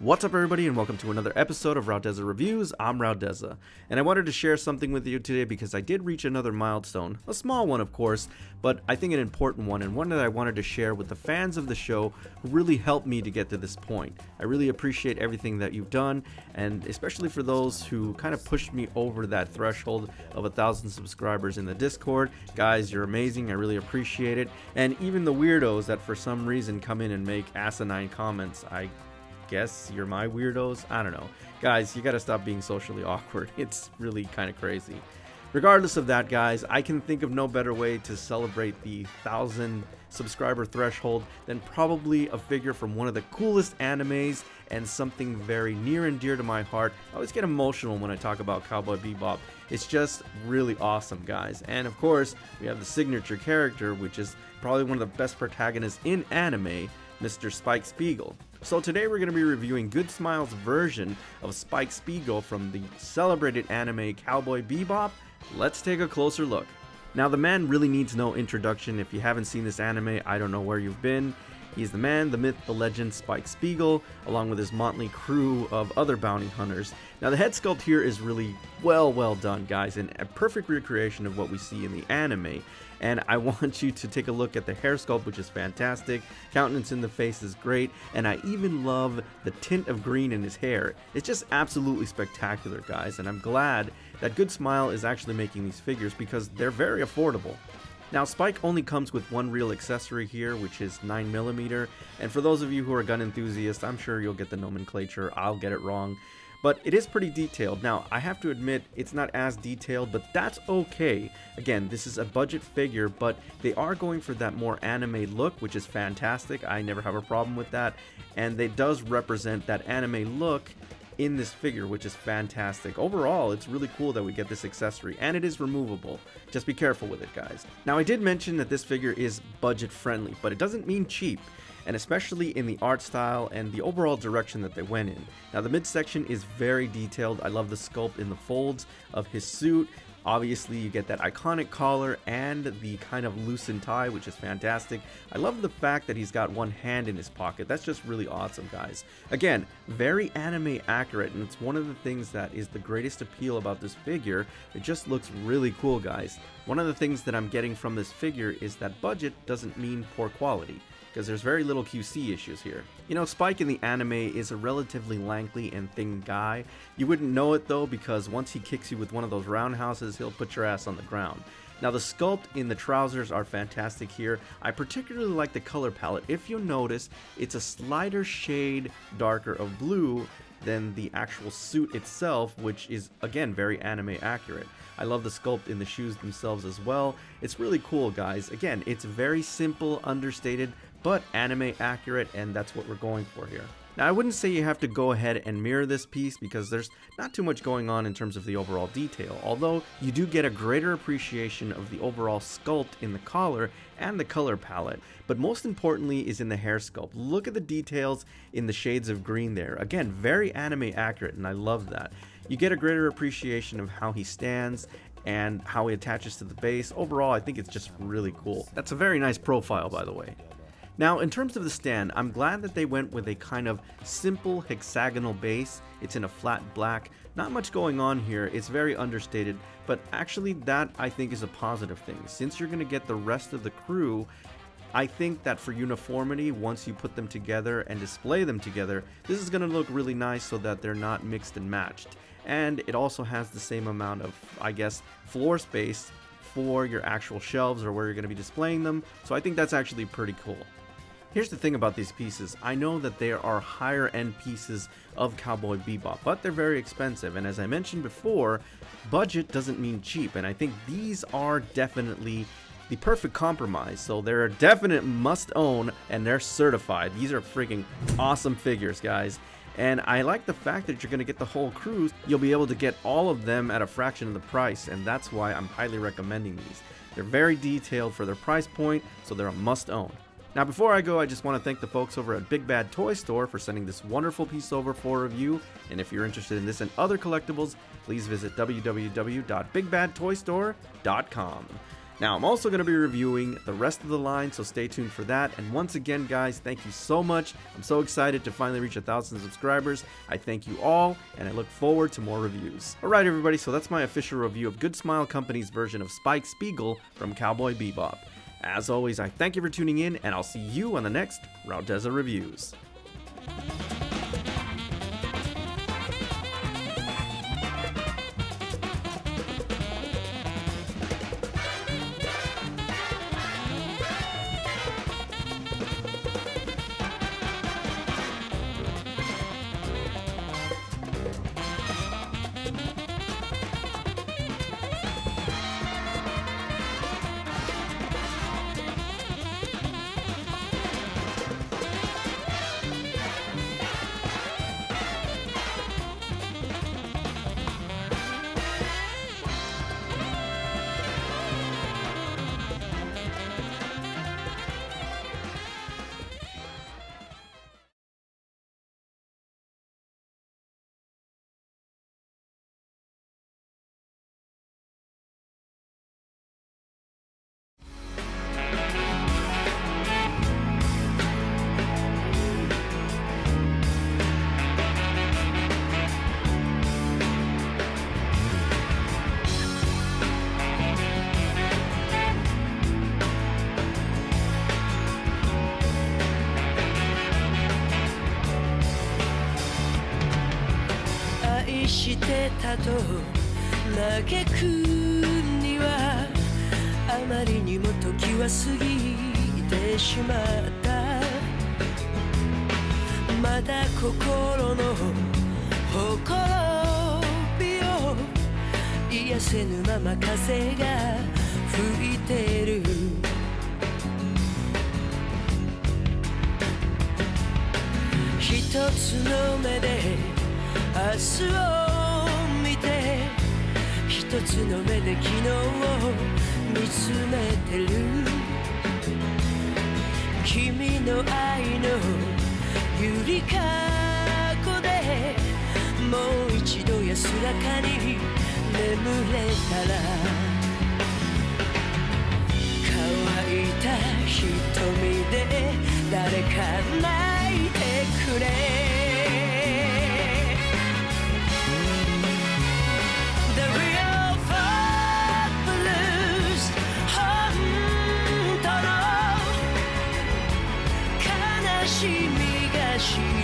What's up everybody and welcome to another episode of Raudeza Reviews, I'm Raudeza, and I wanted to share something with you today because I did reach another milestone, a small one of course, but I think an important one and one that I wanted to share with the fans of the show who really helped me to get to this point. I really appreciate everything that you've done and especially for those who kind of pushed me over that threshold of a thousand subscribers in the Discord. Guys, you're amazing, I really appreciate it, and even the weirdos that for some reason come in and make asinine comments, I guess you're my weirdos. I don't know. Guys, you gotta stop being socially awkward. It's really kind of crazy. Regardless of that, guys, I can think of no better way to celebrate the thousand subscriber threshold than probably a figure from one of the coolest animes and something very near and dear to my heart. I always get emotional when I talk about Cowboy Bebop. It's just really awesome, guys. And of course, we have the signature character, which is probably one of the best protagonists in anime, Mr. Spike Spiegel. So today we're going to be reviewing Good Smile's version of Spike Spiegel from the celebrated anime Cowboy Bebop. Let's take a closer look. Now the man really needs no introduction. If you haven't seen this anime, I don't know where you've been. He's the man, the myth, the legend, Spike Spiegel, along with his motley crew of other bounty hunters. Now the head sculpt here is really well, well done, guys, and a perfect recreation of what we see in the anime. And I want you to take a look at the hair sculpt, which is fantastic. Countenance in the face is great, and I even love the tint of green in his hair. It's just absolutely spectacular, guys, and I'm glad that Good Smile is actually making these figures because they're very affordable. Now Spike only comes with one real accessory here, which is 9mm, and for those of you who are gun enthusiasts, I'm sure you'll get the nomenclature, I'll get it wrong. But it is pretty detailed. Now, I have to admit, it's not as detailed, but that's okay. Again, this is a budget figure, but they are going for that more anime look, which is fantastic. I never have a problem with that. And it does represent that anime look in this figure, which is fantastic. Overall, it's really cool that we get this accessory, and it is removable. Just be careful with it, guys. Now, I did mention that this figure is budget friendly, but it doesn't mean cheap and especially in the art style and the overall direction that they went in. Now the midsection is very detailed, I love the sculpt in the folds of his suit, Obviously, you get that iconic collar and the kind of loosened tie, which is fantastic. I love the fact that he's got one hand in his pocket. That's just really awesome, guys. Again, very anime accurate, and it's one of the things that is the greatest appeal about this figure. It just looks really cool, guys. One of the things that I'm getting from this figure is that budget doesn't mean poor quality because there's very little QC issues here. You know, Spike in the anime is a relatively lanky and thin guy. You wouldn't know it though because once he kicks you with one of those roundhouses, he'll put your ass on the ground. Now the sculpt in the trousers are fantastic here. I particularly like the color palette. If you notice, it's a slighter shade darker of blue than the actual suit itself, which is again very anime accurate. I love the sculpt in the shoes themselves as well. It's really cool, guys. Again, it's very simple, understated, but anime accurate, and that's what we're going for here. Now, I wouldn't say you have to go ahead and mirror this piece because there's not too much going on in terms of the overall detail, although you do get a greater appreciation of the overall sculpt in the collar and the color palette, but most importantly is in the hair sculpt. Look at the details in the shades of green there. Again, very anime accurate, and I love that. You get a greater appreciation of how he stands and how he attaches to the base. Overall, I think it's just really cool. That's a very nice profile, by the way. Now, in terms of the stand, I'm glad that they went with a kind of simple hexagonal base. It's in a flat black. Not much going on here. It's very understated, but actually that I think is a positive thing. Since you're going to get the rest of the crew I think that for uniformity, once you put them together and display them together, this is going to look really nice so that they're not mixed and matched. And it also has the same amount of, I guess, floor space for your actual shelves or where you're going to be displaying them. So I think that's actually pretty cool. Here's the thing about these pieces. I know that they are higher end pieces of Cowboy Bebop, but they're very expensive. And as I mentioned before, budget doesn't mean cheap. And I think these are definitely the perfect compromise. So they're a definite must own and they're certified. These are freaking awesome figures, guys. And I like the fact that you're going to get the whole crew. You'll be able to get all of them at a fraction of the price, and that's why I'm highly recommending these. They're very detailed for their price point, so they're a must own. Now before I go, I just want to thank the folks over at Big Bad Toy Store for sending this wonderful piece over for review, and if you're interested in this and other collectibles, please visit www.bigbadtoystore.com. Now, I'm also going to be reviewing the rest of the line, so stay tuned for that. And once again, guys, thank you so much. I'm so excited to finally reach a thousand subscribers. I thank you all, and I look forward to more reviews. Alright, everybody, so that's my official review of Good Smile Company's version of Spike Spiegel from Cowboy Bebop. As always, I thank you for tuning in, and I'll see you on the next Raudeza Reviews. してたと嘆くにはあまりにも時は過ぎてしまった。まだ心のほころびを癒せぬまま風が吹いてる。一つの目で明日を見て一つの目で昨日を見つめてる君の愛のゆりかごでもう一度安らかに眠れたら乾いた瞳で誰か泣 she